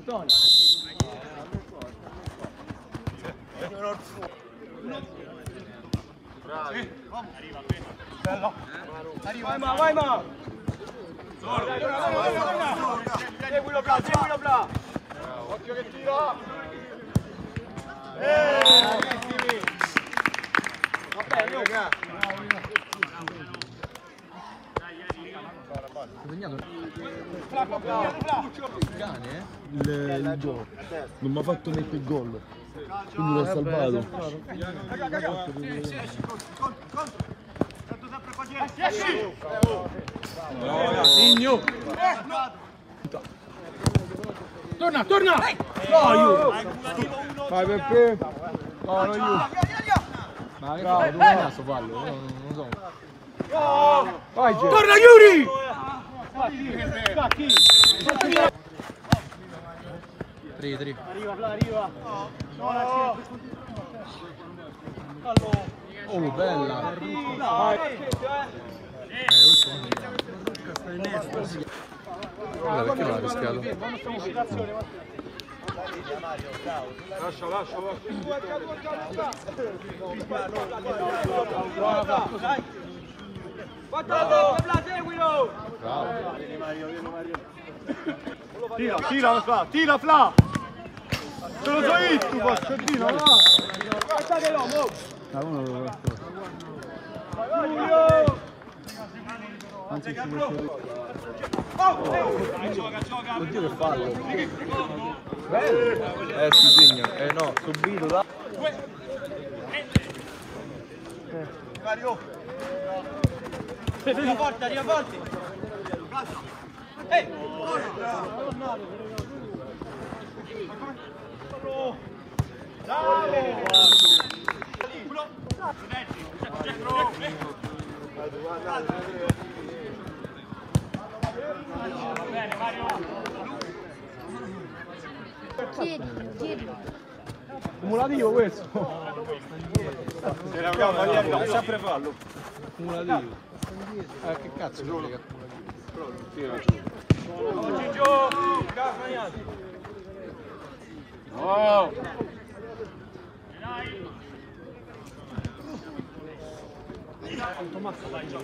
Antonio. Vai ma, vai ma! Seguilo Bla, seguilo Bla! Occhio che tira! Eh, bravissimi! Vabbè, io... il, il gol. Non mi ha fatto mettere il gol. Quindi l'ho salvato. Signo! Torna, torna! No, io! Vai Peppe. No, non io. Ma che? Dove è sto fallo? Non lo so. Vai. Torna Yuri! Tre, tre. Arriva, arriva! Oh, bella. Guarda perché non ha rischiato. Lascia, lascia, lascia. Guarda, seguilo! Bravo. Tira, tira, Fla, tira, Fla! Te lo so io, tu tira, va! Guardate l'uomo! Ma uno lo Giulio! Anzi, ci mette... Oddio che fallo. Eh si segna. Eh no, subito là. Mario! Arriva forte, arriva forte! Ehi! Chiedilo, chiedilo. Cumulativo questo. La gamba dietro, sempre fallo. Cumulativo. Eh che cazzo vuol dire che è cumulativo? Ciccio! Cafaniati! Oh!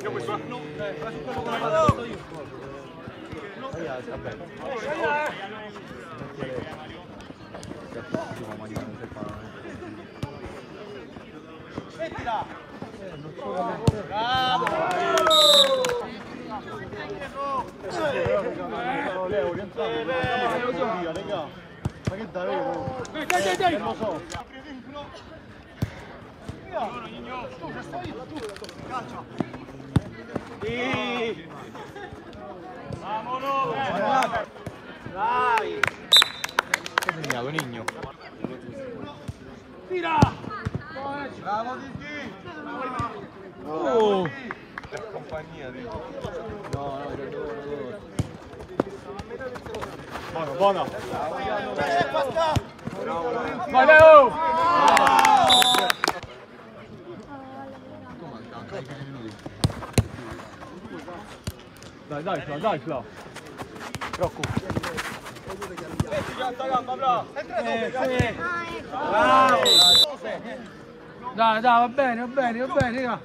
Io questo no, eh, fa su quello che ho fatto io. Mettila! Bravo! Leo, rientrate, via, raga. Ma che davevo? Dai, dai, dai! Lo so. Tu, ci stai tu. Calcia. Sì. Vamonos! Dai! Che segnato Nigno? Tira! Bravo Gigi! Oh! Per compagnia, dico. No, no, era due, Buono, buono! Vai Leo! Come manca? Anche 10 minuti. Dai, dai, Fla, dai, Fla. Rocco. Metti pianta gamba, Fla. Eh, sì. Bravo. Dai, dai, va bene, va bene, va bene, raga.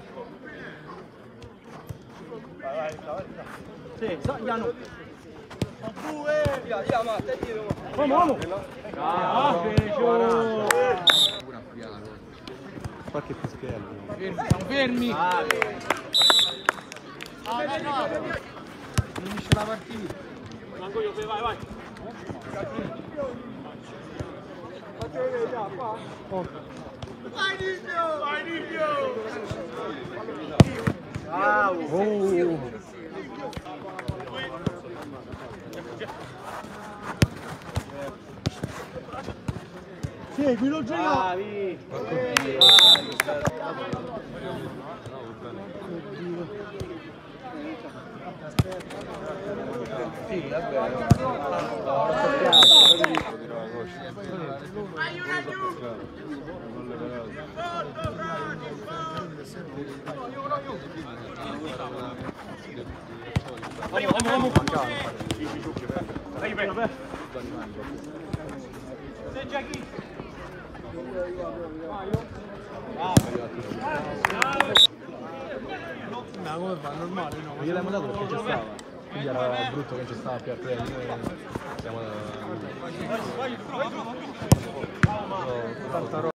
Sì. Via, via, ma te dietro. Vamos, vamos. Ah, bene, giù. Pure ampliato. Qualche pischello. Fermi, siamo fermi. Finisce la partita. Manco io, vai, vai. Vai Nino! Vai Nino! Bravo! Oh! Seguilo, gioca! Bravi! Sì, vabbè. Vamos, vamos, vamos! Dai, bene, bene! due animali. Ma come fa? Normale, no? Non gliel'abbiamo dato perché ci stava. Quindi era brutto che ci stava più a prendere. Siamo da... Tanta roba.